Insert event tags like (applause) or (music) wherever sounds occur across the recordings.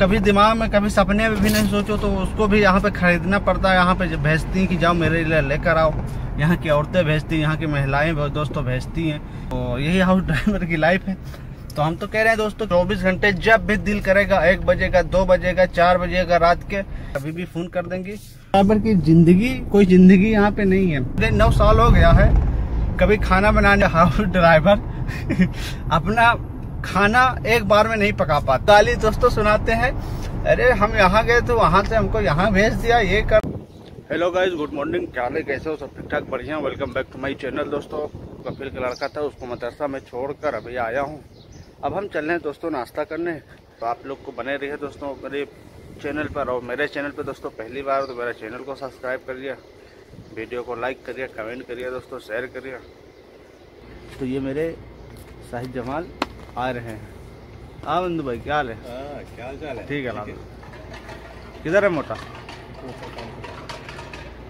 कभी दिमाग में, कभी सपने में भी नहीं सोचो तो उसको भी यहाँ पे खरीदना पड़ता है। यहाँ पे भेजती हैं कि जाओ मेरे लिए लेकर आओ। यहाँ की औरतें भेजती हैं, यहाँ की महिलाएँ दोस्तों भेजती हैं। तो यही हाउस ड्राइवर की लाइफ है। तो हम तो कह रहे हैं दोस्तों, चौबीस घंटे जब भी दिल करेगा, एक बजे का दो बजे का चार बजे का रात के, अभी भी फ़ोन कर देंगे। ड्राइवर की ज़िंदगी, कोई ज़िंदगी यहाँ पे नहीं है। नौ साल हो गया है, कभी खाना बनाने हाउस ड्राइवर (laughs) अपना खाना एक बार में नहीं पका पाता। गाली दोस्तों सुनाते हैं। अरे, हम यहाँ गए तो वहाँ से हमको यहाँ भेज दिया, ये कर। हेलो गाइज़ गुड मॉर्निंग क्या है? कैसे हो? सब ठीक ठाक बढ़िया। Welcome back to my channel दोस्तों। कपिल का लड़का था, उसको मदरसा में छोड़कर अभी आया हूँ। अब हम चल रहे हैं दोस्तों नाश्ता करने। तो आप लोग को बने रहिए दोस्तों मेरे चैनल पर। और मेरे चैनल पर दोस्तों पहली बार तो मेरे चैनल को सब्सक्राइब करिए। वीडियो को लाइक करिए कमेंट करिए दोस्तों शेयर करिए। तो ये मेरे शाहिद जमाल आ रहे हैं। हाँ बंधु भाई क्या हाल है? क्या चाल है? ठीक है लाल। किधर है मोटा?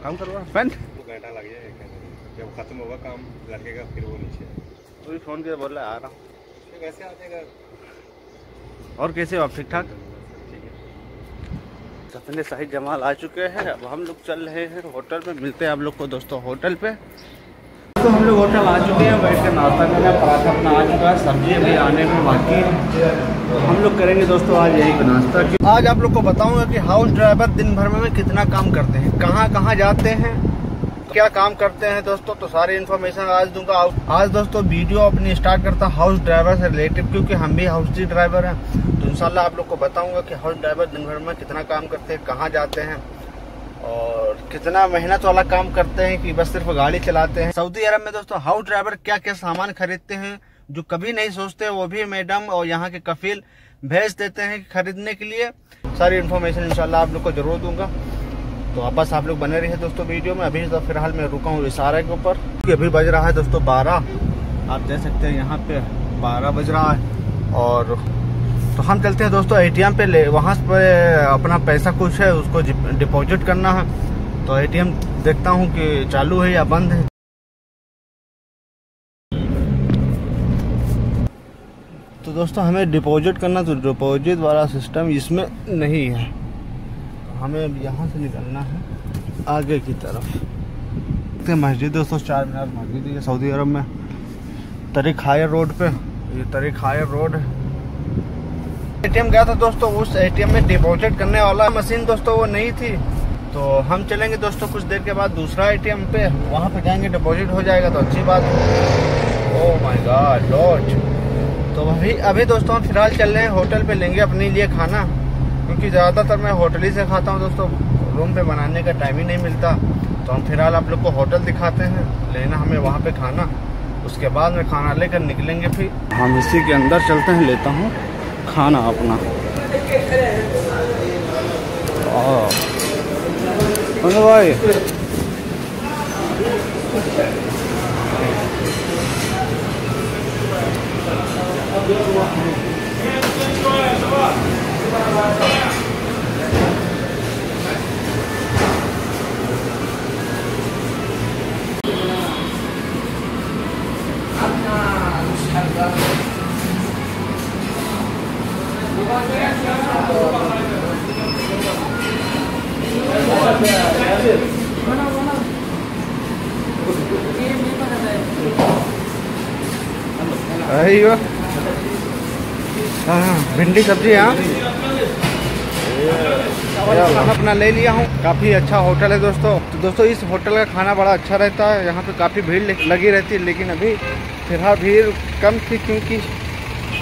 काम करवा तो घंटा लग जाएगा जब खत्म होगा काम लड़के का फिर वो नीचे तू भी फ़ोन के बोल रहा है, आ रहा हूँ कैसे आ जाएगा और कैसे हो आप ठीक ठाक? सपने शाहिद जमाल आ चुके हैं अब हम लोग चल रहे हैं होटल में मिलते हैं आप लोग को दोस्तों होटल पे। तो हम लोग होटल आ चुके हैं बैठ कर नाश्ता करना, पराठा अपना आ चुका है सब्ज़ी अभी आने में बाकी है। तो हम लोग करेंगे दोस्तों आज यही नाश्ता आज आप लोग को बताऊँगा कि हाउस ड्राइवर दिन भर में कितना काम करते हैं, कहाँ कहाँ जाते हैं, क्या काम करते हैं दोस्तों तो सारी इन्फॉर्मेशन आज दूँगा। आज दोस्तों वीडियो अपनी स्टार्ट करता हाउस ड्राइवर से रिलेटेड क्योंकि हम भी हाउस ड्राइवर हैं। तो इंशाल्लाह आप लोग को बताऊँगा कि हाउस ड्राइवर दिन भर में कितना काम करते हैं, कहाँ जाते हैं। और कितना मेहनत वाला काम करते हैं कि बस सिर्फ़ गाड़ी चलाते हैं। सऊदी अरब में दोस्तों हाउस ड्राइवर क्या क्या सामान खरीदते हैं, जो कभी नहीं सोचते, वो भी मैडम और यहाँ के कफील भेज देते हैं खरीदने के लिए। सारी इन्फॉर्मेशन इंशाल्लाह आप लोग को ज़रूर दूँगा। तो आप बस आप लोग बने रहिए दोस्तों वीडियो में। अभी तो फ़िलहाल मैं रुका हूँ इशारे के ऊपर। अभी बज रहा है दोस्तों बारह। आप देख सकते हैं यहाँ पे बारह बज रहा है और तो हम चलते हैं दोस्तों एटीएम पे ले, वहाँ पर अपना पैसा कुछ है, उसको डिपॉजिट करना है। तो एटीएम देखता हूँ कि चालू है या बंद है। तो दोस्तों, हमें डिपॉजिट करना तो डिपॉजिट वाला सिस्टम इसमें नहीं है। हमें अब यहाँ से निकलना है, आगे की तरफ़। मस्जिद, दोस्तों, चार मीनार मस्जिद है सऊदी अरब में। तरीक हायर रोड पे, ये तरीक हायर रोड है। एटीएम गया था दोस्तों, उस एटीएम में डिपॉजिट करने वाला मशीन दोस्तों वो नहीं थी। तो हम चलेंगे दोस्तों कुछ देर के बाद दूसरा एटीएम पे, वहाँ पे जाएँगे डिपॉजिट हो जाएगा तो अच्छी बात। ओह माय गॉड लॉज तो अभी अभी दोस्तों हम फ़िलहाल चल रहे हैं, होटल पे लेंगे अपने लिए खाना, क्योंकि ज़्यादातर मैं होटल ही से खाता हूँ दोस्तों, रूम पे बनाने का टाइम ही नहीं मिलता। तो हम फ़िलहाल आप लोग को होटल दिखाते हैं, लेना हमें वहाँ पे खाना, उसके बाद में खाना लेकर निकलेंगे फिर। हम इसी के अंदर चलते हैं, लेता हूँ। खाना अपना। भाई भाई। अयो हाँ भिंडी सब्ज़ी यहाँ अपना ले लिया हूँ। काफ़ी अच्छा होटल है दोस्तों। तो दोस्तों, इस होटल का खाना बड़ा अच्छा रहता है। यहाँ पे काफ़ी भीड़ लगी रहती है, लेकिन अभी फ़िलहाल भीड़ कम थी क्योंकि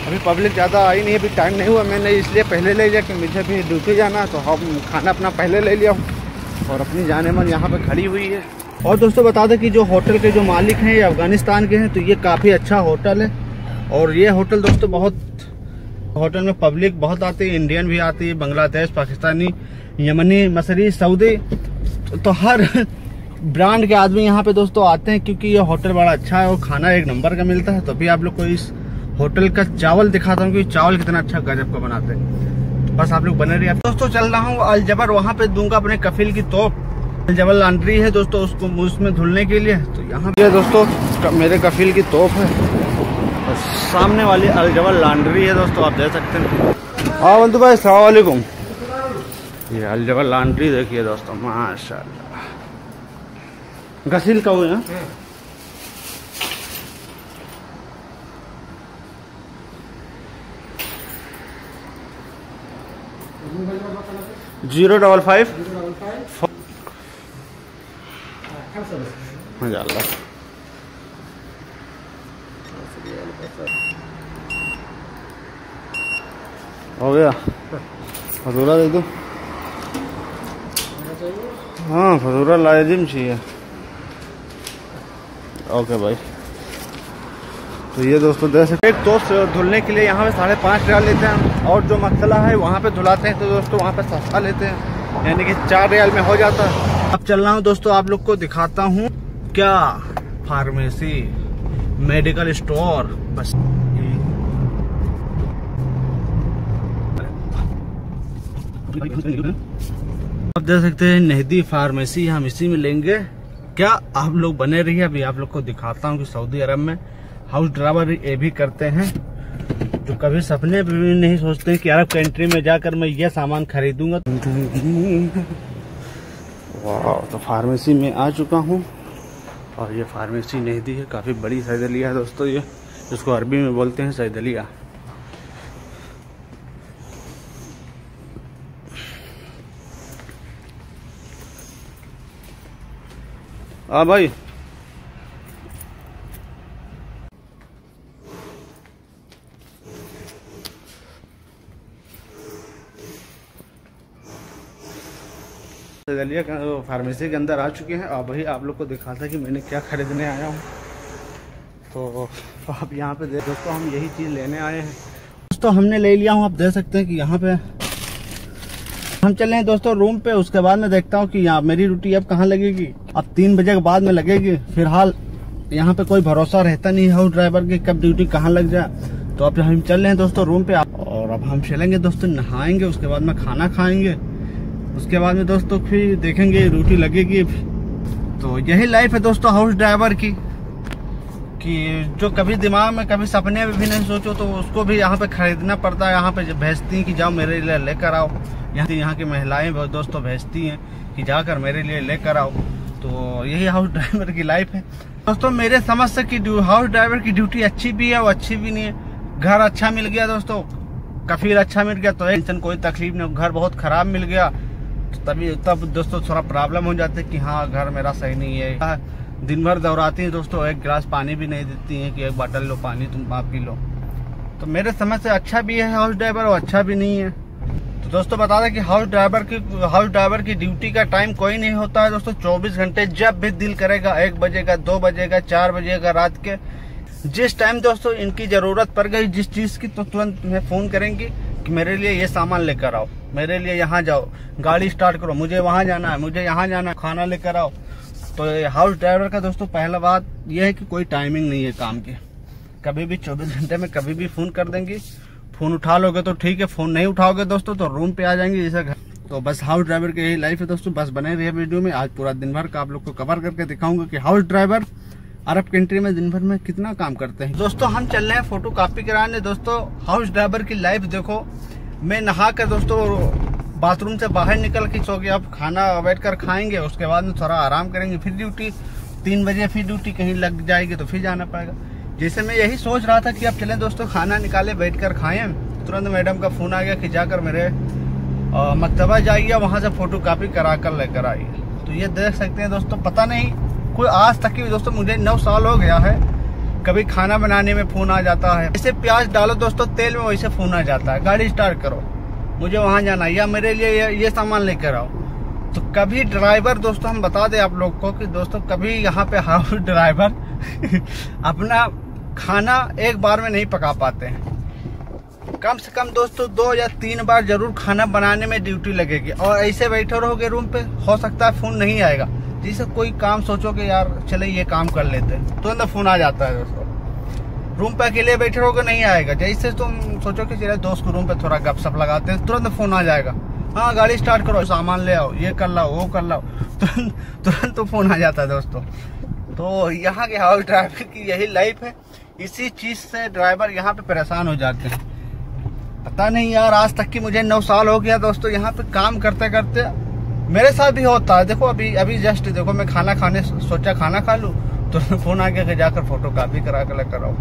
अभी पब्लिक ज़्यादा आई नहीं, अभी टाइम नहीं हुआ। मैंने इसलिए पहले ले लिया कि मुझे भी ड्यूटी जाना है तो हम खाना अपना पहले ले लिया हूँ। और अपनी जाने मन यहाँ पे खड़ी हुई है। और दोस्तों, बता दें कि जो होटल के जो मालिक हैं, ये अफ़गानिस्तान के हैं तो ये काफ़ी अच्छा होटल है। और ये होटल दोस्तों बहुत, होटल में पब्लिक बहुत आती है, इंडियन भी आती है, बांग्लादेश, पाकिस्तानी, यमनी, मसरी, सऊदी तो हर ब्रांड के आदमी यहाँ पे दोस्तों आते हैं क्योंकि ये होटल बड़ा अच्छा है और खाना एक नंबर का मिलता है। तो भी आप लोग को इस होटल का चावल दिखाता हूँ कि चावल कितना अच्छा गजब का बनाते हैं। तो बस आप लोग बने रहिए। दोस्तों चल रहा हूँ अलजबर वहाँ पे दूँगा अपने कफिल की तोप। अलजबर लॉन्ड्री है दोस्तों उसको, उसमें धुलने के लिए। तो यहाँ पे दोस्तों, मेरे कफिल की तोप है। सामने वाली अलजबल लॉन्ड्री है दोस्तों आप देख सकते हैं। हाँ बंधु भाई सलामकुम ये अलजबर लॉन्ड्री देखिए दोस्तों माशाल्लाह। घसील का हुआ ज़ीरो डबल फाइव। मज़ा हो गया। फतूरा दे दो। हाँ फतूरा लाजिम चाहिए। ओके भाई। तो ये दोस्तों सकते एक दोस्त धुलने के लिए यहाँ पे साढ़े पाँच रियाल लेते हैं। और जो मसला है, वहाँ पे धुलाते हैं। तो दोस्तों, वहाँ पे सस्ता लेते हैं। यानी कि चार रियाल में हो जाता है। अब चल रहा हूँ दोस्तों, आप लोग को दिखाता हूँ। क्या? फार्मेसी। मेडिकल स्टोर, बस। आप देख सकते हैं नेहदी फार्मेसी, हम इसी में लेंगे। क्या आप लोग बने रहिए, अभी आप लोग को दिखाता हूँ कि सऊदी अरब में हाउस ड्राइवर ये भी करते हैं, जो कभी सपने भी नहीं सोचते कि अरब कंट्री में जाकर मैं ये सामान खरीदूँगा। वाह तो फार्मेसी में आ चुका हूँ। और ये फार्मेसी नहीं दी है, काफ़ी बड़ी सैदलिया है दोस्तों ये। जिसको अरबी में बोलते हैं सैदलिया। हाँ भाई गलिया फार्मेसी के अंदर आ चुके हैं। और वही आप लोग को दिखा था कि मैंने क्या खरीदने आया हूँ। तो आप यहाँ पे देख, दोस्तों, हम यही चीज़ लेने आए हैं। दोस्तों, हमने ले लिया हूँ। आप देख सकते हैं कि यहाँ पे हम चले हैं दोस्तों रूम पे। उसके बाद मैं देखता हूँ कि यहाँ मेरी ड्यूटी अब कहाँ लगेगी। अब तीन बजे के बाद में लगेगी। फ़िलहाल यहाँ पे कोई भरोसा रहता नहीं हाउस ड्राइवर की कब ड्यूटी कहाँ लग जाए। तो अब हम चल रहे हैं दोस्तों रूम पे। और अब हम चलेंगे दोस्तों, नहाएँगे। उसके बाद में खाना खाएँगे। उसके बाद में दोस्तों फिर देखेंगे, ड्यूटी लगेगी। तो यही लाइफ है दोस्तों हाउस ड्राइवर की। कि जो कभी दिमाग में, कभी सपने में भी नहीं सोचो तो उसको भी यहाँ पे खरीदना पड़ता है। यहाँ पे भेजती हैं कि जाओ मेरे लिए लेकर आओ। यहाँ यहाँ की महिलाएँ दोस्तों भेजती हैं कि जाकर मेरे लिए लेकर आओ। तो यही हाउस ड्राइवर की लाइफ है। दोस्तों, मेरे समझ से कि हाउस ड्राइवर की ड्यूटी अच्छी भी है और अच्छी भी नहीं है। घर अच्छा मिल गया दोस्तों। कफील अच्छा मिल गया तो टेंशन कोई तकलीफ़ नहीं। घर बहुत खराब मिल गया। तभी तब दोस्तों थोड़ा प्रॉब्लम हो जाते कि हाँ घर मेरा सही नहीं है। दिन भर दौड़ाती है दोस्तों, एक गिलास पानी भी नहीं देती है कि एक बॉटल लो, पानी तुम आप पी लो। तो मेरे समझ से अच्छा भी है हाउस ड्राइवर और अच्छा भी नहीं है। तो दोस्तों बता दें कि हाउस ड्राइवर की हाउस ड्राइवर की ड्यूटी का टाइम कोई नहीं होता है दोस्तों। 24 घंटे जब भी दिल करेगा, एक बजे का दो बजे का चार बजे का रात के। जिस टाइम दोस्तों इनकी ज़रूरत पड़ गई, जिस चीज़ की तो तुरंत मैं फ़ोन करेंगी कि मेरे लिए ये सामान लेकर आओ। मेरे लिए यहाँ जाओ। गाड़ी स्टार्ट करो। मुझे वहाँ जाना है। मुझे यहाँ जाना है। खाना लेकर आओ। तो हाउस ड्राइवर का दोस्तों, पहला बात यह है कि कोई टाइमिंग नहीं है काम की। कभी भी चौबीस घंटे में कभी भी फ़ोन कर देंगे। फ़ोन उठा लोगे तो ठीक है। फ़ोन नहीं उठाओगे दोस्तों तो रूम पे आ जाएँगे जैसे घर। तो बस हाउस ड्राइवर की यही लाइफ है दोस्तों। बस बने रहिए वीडियो में। आज पूरा दिन भर का आप लोग को कवर करके दिखाऊँगा कि हाउस ड्राइवर अरब कंट्री में दिन भर में कितना काम करते हैं। दोस्तों, हम चल रहे हैं फ़ोटो कॉपी कराने। दोस्तों हाउस ड्राइवर की लाइफ देखो। मैं नहा कर दोस्तों बाथरूम से बाहर निकल के सो गया। अब खाना बैठ कर खाएँगे, उसके बाद में थोड़ा आराम करेंगे। फिर ड्यूटी तीन बजे फिर ड्यूटी कहीं लग जाएगी तो फिर जाना पड़ेगा। जैसे मैं यही सोच रहा था कि अब चले दोस्तों, खाना निकाले, बैठ कर खाएँ। तुरंत मैडम का फ़ोन आ गया कि जाकर मेरे मकतबा जाइए वहाँ से फ़ोटो कापी करा कर लेकर आइए। तो ये देख सकते हैं दोस्तों, पता नहीं, कोई आज तक की दोस्तों मुझे नौ साल हो गया है। कभी खाना बनाने में फ़ोन आ जाता है। जैसे प्याज डालो दोस्तों तेल में वैसे फ़ोन आ जाता है। गाड़ी स्टार्ट करो। मुझे वहाँ जाना या मेरे लिए ये, ये सामान लेकर आओ। तो कभी ड्राइवर दोस्तों हम बता दें आप लोग को कि दोस्तों कभी यहाँ पे हाउस ड्राइवर (laughs) (laughs) अपना खाना एक बार में नहीं पका पाते हैं। कम से कम दोस्तों दो या तीन बार ज़रूर खाना बनाने में ड्यूटी लगेगी। और ऐसे बैठे रहोगे रूम पे हो सकता है फ़ोन नहीं आएगा। जिसे कोई काम सोचो कि यार, चले ये काम कर लेते हैं। तुरंत तो फ़ोन आ जाता है दोस्तों रूम पे अकेले बैठे रहोगे, नहीं आएगा। जैसे तुम सोचो कि चले दोस्त को रूम पे थोड़ा गपशप लगाते हैं, तुरंत फ़ोन आ जाएगा। हाँ गाड़ी स्टार्ट करो, सामान ले आओ, ये कर लाओ, वो कर लाओ। तुरंत तुरंत तो फ़ोन आ जाता है दोस्तों। तो यहाँ के हाउस ड्राइवर की यही लाइफ है। इसी चीज़ से ड्राइवर यहाँ पे परेशान हो जाते हैं। पता नहीं यार, आज तक की मुझे नौ साल हो गया दोस्तों, यहाँ पे काम करते करते मेरे साथ भी होता है। देखो अभी अभी जस्ट देखो मैं खाना खाने सोचा खाना खा लूँ तो फ़ोन आ गया जाकर फ़ोटो कापी करा कर आओ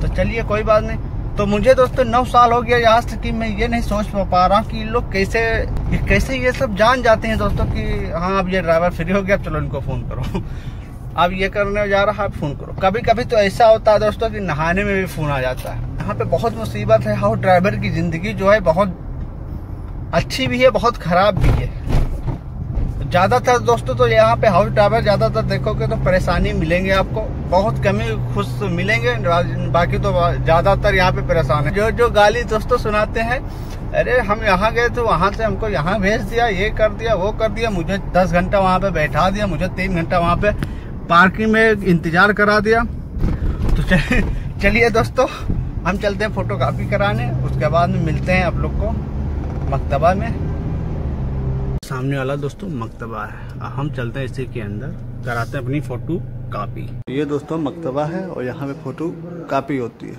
तो चलिए कोई बात नहीं। तो मुझे दोस्तों नौ साल हो गया तक कि मैं ये नहीं सोच पा रहा हूँ कि लोग कैसे कैसे ये सब जान जाते हैं दोस्तों कि हाँ अब ये ड्राइवर फ्री हो गया, अब चलो इनको फ़ोन करो। (laughs) अब ये करने जा रहा है फ़ोन करो। कभी कभी तो ऐसा होता है दोस्तों कि नहाने में भी फ़ोन आ जाता है। यहाँ पे बहुत मुसीबत है। हाउ ड्राइवर की ज़िंदगी जो है बहुत अच्छी भी है, बहुत खराब भी है। ज़्यादातर दोस्तों तो यहाँ पे हाउस ड्राइवर ज़्यादातर देखोगे तो परेशानी मिलेंगे आपको। बहुत कमी, खुश मिलेंगे, बाकी तो ज़्यादातर यहाँ पे परेशान है। जो जो गाली दोस्तों सुनाते हैं, अरे हम यहाँ गए तो वहाँ से हमको यहाँ भेज दिया, ये कर दिया, वो कर दिया, मुझे दस घंटा वहाँ पे बैठा दिया, मुझे तीन घंटा वहाँ पे पार्किंग में इंतज़ार करा दिया। तो चलिए दोस्तों, हम चलते हैं फ़ोटो कराने, उसके बाद में मिलते हैं आप लोग को। मकतबा में? सामने वाला दोस्तों मकतबा है। हम चलते हैं इसी के अंदर। कराते हैं अपनी फ़ोटो कापी। ये दोस्तों मकतबा है और यहाँ पे फ़ोटो कापी होती है।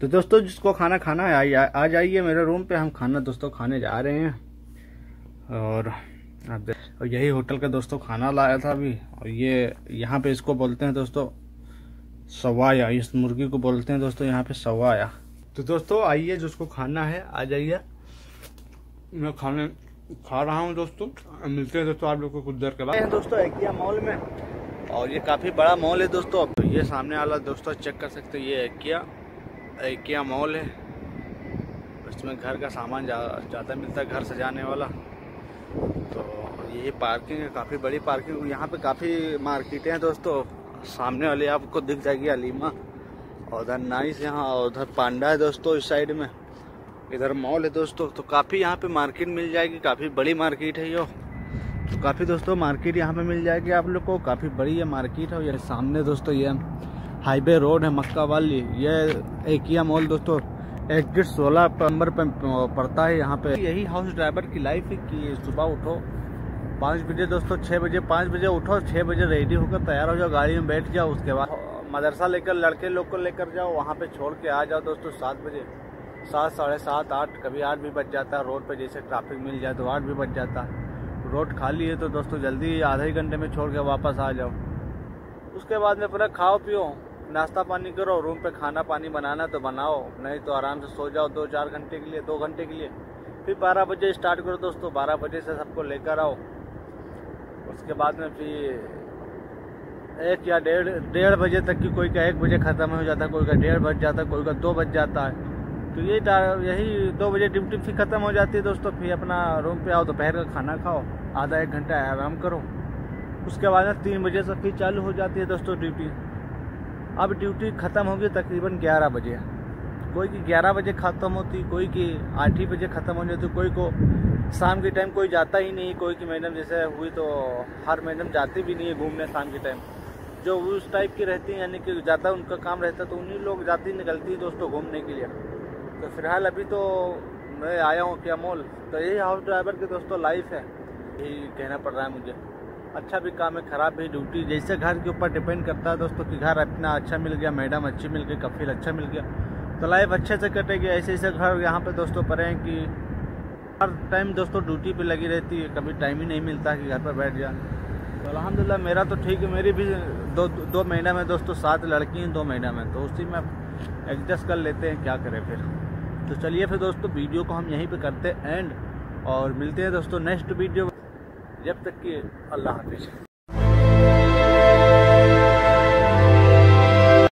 तो दोस्तों जिसको खाना खाना है आ जाइए मेरे रूम पे। हम खाना दोस्तों खाने जा रहे हैं। और आप और यही होटल का दोस्तों खाना लाया था अभी। और ये यहाँ पे इसको बोलते हैं दोस्तों, सवाया। इस मुर्गी को बोलते हैं दोस्तों यहाँ पे सवाया। तो दोस्तों, आइए जिसको खाना है, आ जाइए। मैं खाने खा रहा हूँ दोस्तों। मिलते हैं दोस्तों आप लोग को कुछ देर के बाद। दोस्तों एकिया मॉल में। और ये काफ़ी बड़ा मॉल है दोस्तों। तो ये सामने वाला दोस्तों चेक कर सकते ये एकिया एकिया मॉल है। इसमें घर का सामान ज़्यादा मिलता है, घर सजाने वाला। तो ये पार्किंग है, काफ़ी बड़ी पार्किंग यहाँ पे काफ़ी मार्केटें हैं दोस्तों। सामने वाले आपको दिख जाएगी अलीमा। और उधर नाइस यहाँ और उधर पांडा है दोस्तों इस साइड में। इधर मॉल है दोस्तों। तो काफ़ी यहाँ पे मार्केट मिल जाएगी। काफ़ी बड़ी मार्केट है यो। तो काफ़ी दोस्तों मार्केट यहाँ पे मिल जाएगी आप लोग को। काफ़ी बड़ी ये मार्केट है। ये सामने दोस्तों ये हाईवे रोड है मक्का वाली। ये एकिया मॉल दोस्तों। एग्जिट सोलह नंबर पे पड़ता है यहाँ पे। यही हाउस ड्राइवर की लाइफ है कि सुबह उठो, पाँच बजे दोस्तों छः बजे, पाँच बजे उठो छः बजे रेडी होकर तैयार हो जाओ, गाड़ी में बैठ जाओ, उसके बाद मदरसा लेकर, लड़के लोग को लेकर जाओ, वहाँ पे छोड़ के आ जाओ दोस्तों सात बजे। सात, साढ़े सात, आठ, कभी आठ भी बज जाता है रोड पे जैसे ट्रैफ़िक मिल जाए तो आठ भी बच जाता। है रोड खाली है तो दोस्तों जल्दी आधे घंटे में छोड़ के वापस आ जाओ। उसके बाद में पूरा खाओ पियो। नाश्ता पानी करो रूम पे खाना पानी बनाना तो बनाओ, नहीं तो आराम से सो जाओ दो चार घंटे के लिए, दो घंटे के लिए। फिर बारह बजे स्टार्ट करो दोस्तों, बारह बजे से सबको लेकर आओ। उसके बाद में फिर एक या डेढ़ डेढ़ बजे तक की कोई का एक बजे ख़त्म हो जाता है कोई का डेढ़ बज जाता है कोई का दो बज जाता है। तो यही यही दो बजे ड्यूटी फिर ख़त्म हो जाती है दोस्तों, फिर अपना रूम पे आओ, दोपहर तो का खाना खाओ, आधा एक घंटा आराम करो। उसके बाद में तीन बजे से फिर चालू हो जाती है दोस्तों ड्यूटी अब ड्यूटी ख़त्म होगी तकरीबन 11 बजे। कोई की 11 बजे ख़त्म होती, कोई की आठ ही बजे ख़त्म हो जाती कोई को शाम के टाइम कोई जाता ही नहीं, कोई की मैडम जैसे हुई तो हर मैडम जाती भी नहीं है घूमने शाम के टाइम जो उस टाइप की रहती हैं, यानी कि ज़्यादा उनका काम रहता तो उन्हीं लोग जाती निकलती दोस्तों घूमने के लिए। तो फ़िलहाल अभी तो मैं आया हूँ क्या मॉल तो यही हाउस ड्राइवर की दोस्तों लाइफ है। यही कहना पड़ रहा है मुझे। अच्छा भी काम है, ख़राब भी ड्यूटी जैसे घर के ऊपर डिपेंड करता है दोस्तों कि घर अपना अच्छा मिल गया मैडम अच्छी मिल गई, कफिल अच्छा मिल गया। तो लाइफ अच्छे से कटेगी, ऐसे ऐसे घर यहाँ पे दोस्तों पड़े हैं कि हर टाइम दोस्तों ड्यूटी पे लगी रहती है, कभी टाइम ही नहीं मिलता कि घर पर बैठ जाए। तो अलहमदिल्ला मेरा तो ठीक है, मेरी भी दो दो महीना में दोस्तों, सात लड़की हैं, दो महीना में तो उसी में एडजस्ट कर लेते हैं, क्या करें फिर। तो चलिए फिर दोस्तों वीडियो को हम यहीं पे करते हैं एंड और मिलते हैं दोस्तों नेक्स्ट वीडियो जब तक कि अल्लाह हाफिज़।